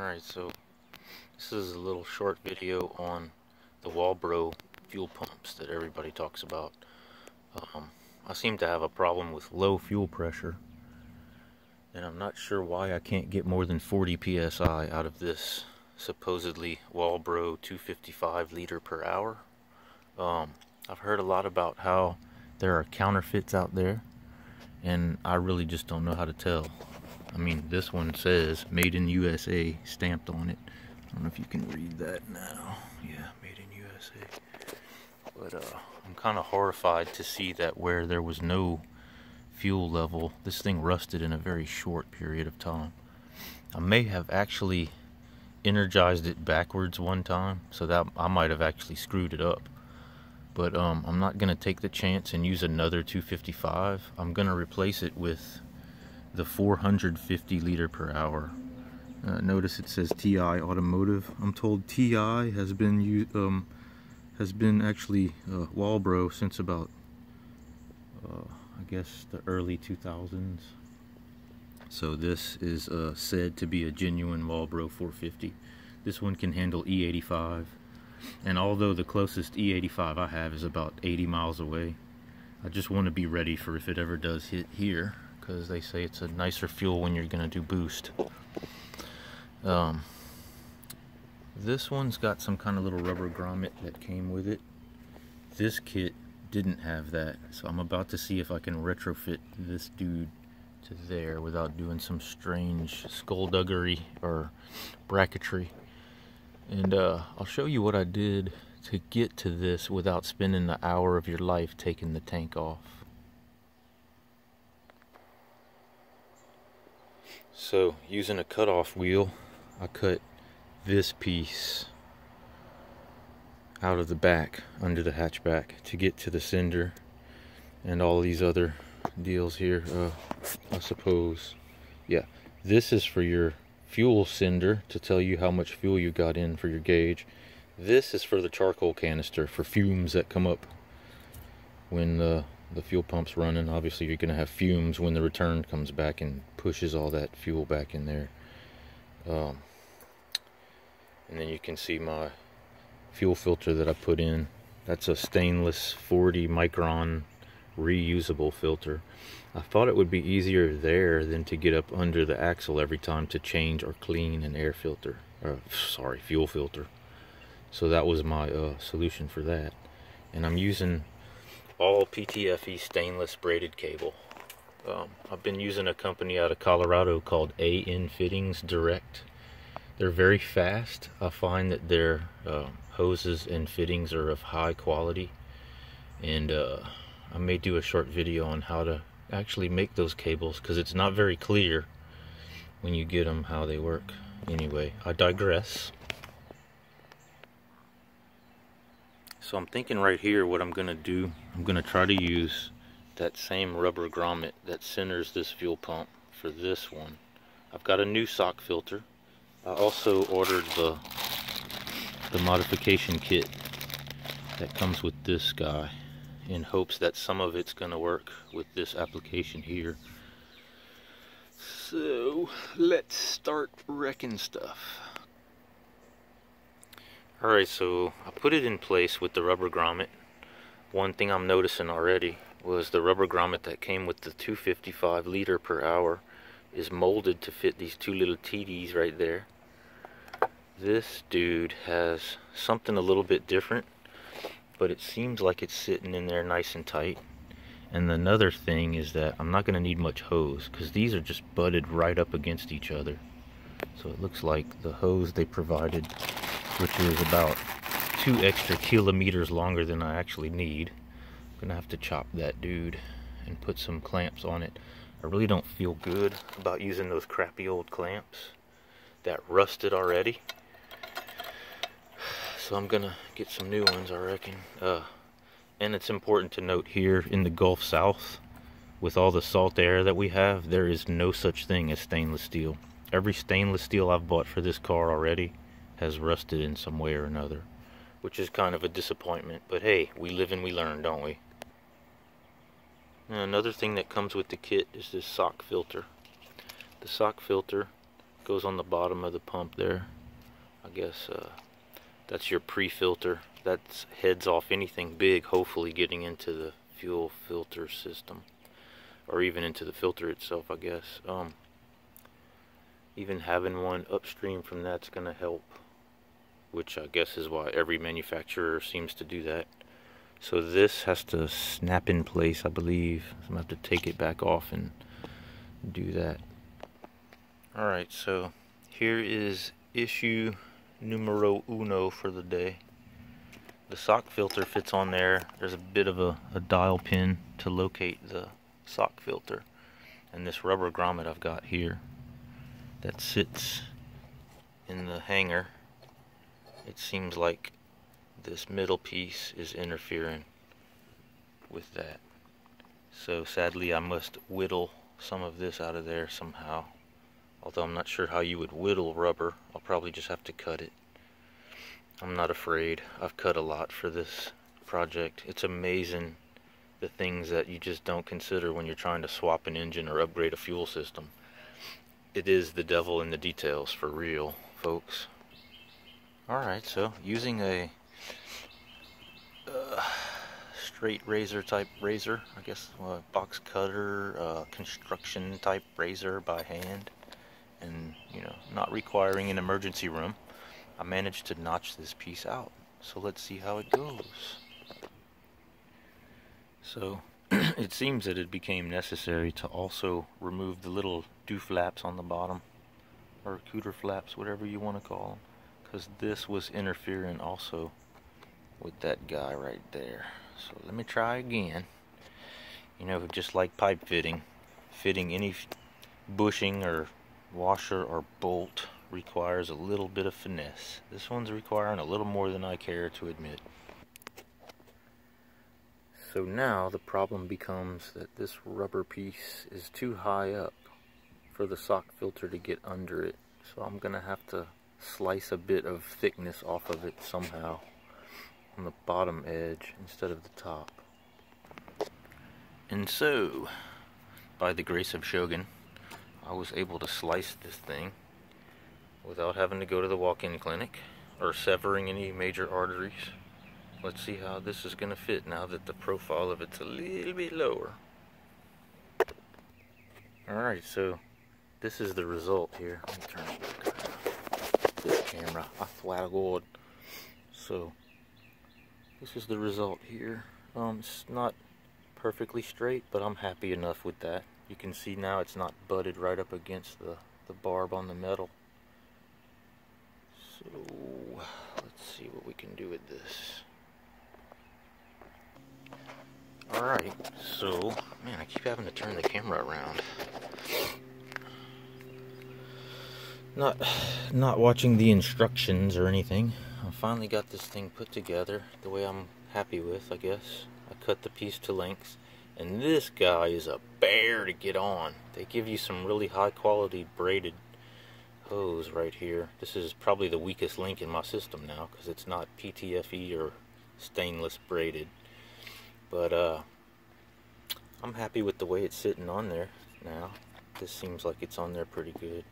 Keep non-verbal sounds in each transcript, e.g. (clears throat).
Alright, so this is a little short video on the Walbro fuel pumps that everybody talks about. Um, I seem to have a problem with low fuel pressure and I'm not sure why I can't get more than 40 psi out of this supposedly Walbro 255 liter per hour. Um, I've heard a lot about how there are counterfeits out there and I really just don't know how to tell. I mean, this one says made in USA stamped on it. I don't know if you can read that now. Yeah, made in USA. But uh, I'm kind of horrified to see that where there was no fuel level, this thing rusted in a very short period of time. I may have actually energized it backwards one time, so that I might have actually screwed it up. But um, I'm not going to take the chance and use another 255. I'm going to replace it with the 450 liter per hour. Uh, notice it says TI Automotive. I'm told TI has been um, has been actually uh, Walbro since about uh, I guess the early 2000s. So this is uh, said to be a genuine Walbro 450. This one can handle E85. And although the closest E85 I have is about 80 miles away, I just want to be ready for if it ever does hit here because they say it's a nicer fuel when you're to do boost. Um, this one's got some kind of little rubber grommet that came with it. This kit didn't have that, so I'm about to see if I can retrofit this dude to there without doing some strange skullduggery or bracketry. And uh, I'll show you what I did to get to this without spending the hour of your life taking the tank off. So using a cutoff wheel, I cut this piece out of the back under the hatchback to get to the sender and all these other deals here uh, I suppose. Yeah this is for your fuel sender to tell you how much fuel you got in for your gauge. This is for the charcoal canister for fumes that come up when the the fuel pump's running. Obviously you're gonna have fumes when the return comes back and pushes all that fuel back in there. Um, and then you can see my fuel filter that I put in. That's a stainless 40 micron reusable filter. I thought it would be easier there than to get up under the axle every time to change or clean an air filter or sorry fuel filter. So that was my uh, solution for that. And I'm using all PTFE stainless braided cable. Um, I've been using a company out of Colorado called AN Fittings Direct. They're very fast. I find that their uh, hoses and fittings are of high quality. And uh, I may do a short video on how to actually make those cables because it's not very clear when you get them how they work. Anyway, I digress. So I'm thinking right here what I'm going to do, I'm going to try to use that same rubber grommet that centers this fuel pump for this one. I've got a new sock filter. I also ordered the, the modification kit that comes with this guy in hopes that some of it's going to work with this application here. So let's start wrecking stuff. Alright, so I put it in place with the rubber grommet. One thing I'm noticing already was the rubber grommet that came with the 255 liter per hour is molded to fit these two little TDs right there. This dude has something a little bit different, but it seems like it's sitting in there nice and tight. And another thing is that I'm not going to need much hose because these are just butted right up against each other. So it looks like the hose they provided which is about two extra kilometers longer than I actually need. Gonna have to chop that dude and put some clamps on it. I really don't feel good about using those crappy old clamps that rusted already. (sighs) So I'm gonna get some new ones, I reckon. Uh, and it's important to note here in the Gulf South, with all the salt air that we have, there is no such thing as stainless steel. Every stainless steel I've bought for this car already has rusted in some way or another, which is kind of a disappointment. But hey, we live and we learn, don't we? Now, another thing that comes with the kit is this sock filter. The sock filter goes on the bottom of the pump there. I guess uh, that's your pre-filter. That heads off anything big, hopefully getting into the fuel filter system. Or even into the filter itself, I guess. Um, even having one upstream from that's going to help. Which I guess is why every manufacturer seems to do that. So this has to snap in place, I believe. So I'm going to have to take it back off and do that. Alright, so here is issue numero uno for the day. The sock filter fits on there. There's a bit of a, a dowel pin to locate the sock filter. And this rubber grommet I've got here that sits in the hanger, it seems like this middle piece is interfering with that. So sadly I must whittle some of this out of there somehow. Although I'm not sure how you would whittle rubber. I'll probably just have to cut it. I'm not afraid. I've cut a lot for this project. It's amazing the things that you just don't consider when you're trying to swap an engine or upgrade a fuel system. It is the devil in the details for real, folks. Alright, so using a uh, straight razor type razor, I guess uh, box cutter, uh, construction type razor by hand, and you know, not requiring an emergency room, I managed to notch this piece out. So let's see how it goes. So (clears throat) it seems that it became necessary to also remove the little dew flaps on the bottom, or cooter flaps, whatever you want to call them, because this was interfering also with that guy right there. So let me try again. You know, just like pipe fitting, fitting any bushing or washer or bolt requires a little bit of finesse. This one's requiring a little more than I care to admit. So now the problem becomes that this rubber piece is too high up for the sock filter to get under it. So I'm going to have to slice a bit of thickness off of it somehow on the bottom edge instead of the top. And so, by the grace of Shogun, I was able to slice this thing without having to go to the walk-in clinic or severing any major arteries. Let's see how this is going to fit now that the profile of it's a little bit lower. Alright, so this is the result here. Let me turn this camera. I swear to God. So, this is the result here. Um, it's not perfectly straight, but I'm happy enough with that. You can see now it's not butted right up against the, the barb on the metal. So, let's see what we can do with this. Alright, so, man, I keep having to turn the camera around. Not, (sighs) not watching the instructions or anything. I finally got this thing put together the way I'm happy with, I guess. I cut the piece to length. And this guy is a bear to get on. They give you some really high quality braided hose right here. This is probably the weakest link in my system now because it's not PTFE or stainless braided. But uh, I'm happy with the way it's sitting on there now. This seems like it's on there pretty good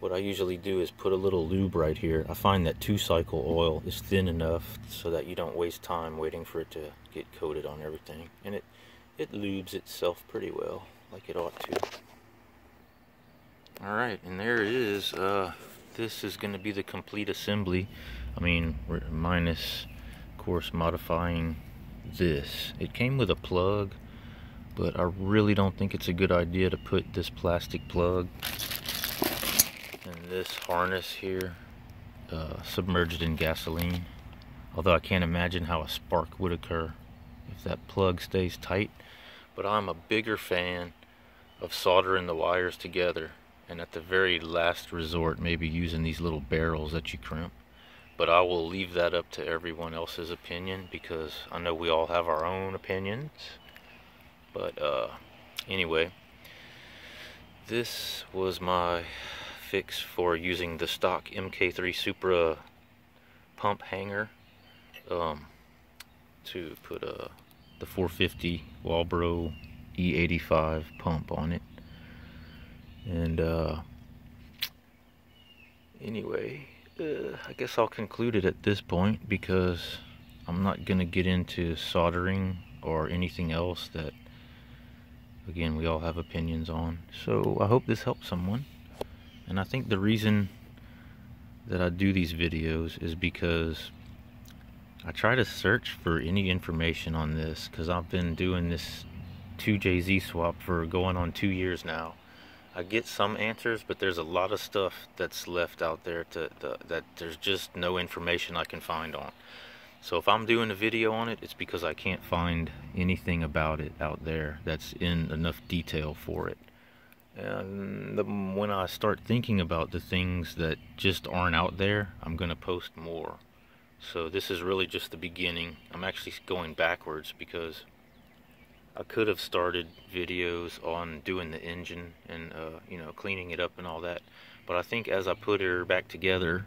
what I usually do is put a little lube right here. I find that two cycle oil is thin enough so that you don't waste time waiting for it to get coated on everything. And it, it lubes itself pretty well, like it ought to. Alright, and there it is. Uh, this is going to be the complete assembly. I mean, minus, of course, modifying this. It came with a plug, but I really don't think it's a good idea to put this plastic plug this harness here uh, submerged in gasoline. Although I can't imagine how a spark would occur if that plug stays tight. But I'm a bigger fan of soldering the wires together and at the very last resort maybe using these little barrels that you crimp. But I will leave that up to everyone else's opinion because I know we all have our own opinions. But uh, anyway this was my fix for using the stock MK3 Supra pump hanger um, to put a, the 450 Walbro E85 pump on it. And uh, anyway, uh, I guess I'll conclude it at this point because I'm not going to get into soldering or anything else that, again, we all have opinions on. So I hope this helps someone. And I think the reason that I do these videos is because I try to search for any information on this because I've been doing this 2JZ swap for going on two years now. I get some answers, but there's a lot of stuff that's left out there to, to, that there's just no information I can find on. So if I'm doing a video on it, it's because I can't find anything about it out there that's in enough detail for it. And the, when I start thinking about the things that just aren't out there, I'm going to post more. So this is really just the beginning. I'm actually going backwards because I could have started videos on doing the engine and uh, you know cleaning it up and all that. But I think as I put her back together,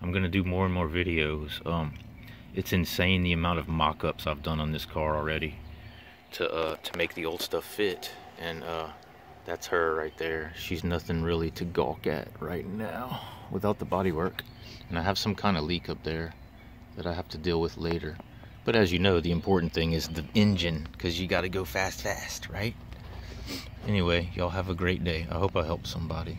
I'm gonna do more and more videos. Um, it's insane the amount of mock-ups I've done on this car already to uh, to make the old stuff fit. And uh, that's her right there. She's nothing really to gawk at right now without the bodywork. And I have some kind of leak up there that I have to deal with later. But as you know, the important thing is the engine because you got to go fast, fast, right? Anyway, y'all have a great day. I hope I helped somebody.